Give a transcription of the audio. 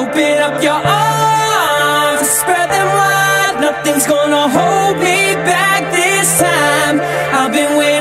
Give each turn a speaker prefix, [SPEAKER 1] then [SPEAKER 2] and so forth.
[SPEAKER 1] Open up your arms, spread them wide. Nothing's gonna hold me back this time. I've been waiting.